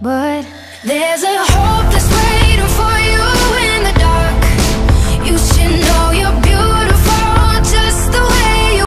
But there's a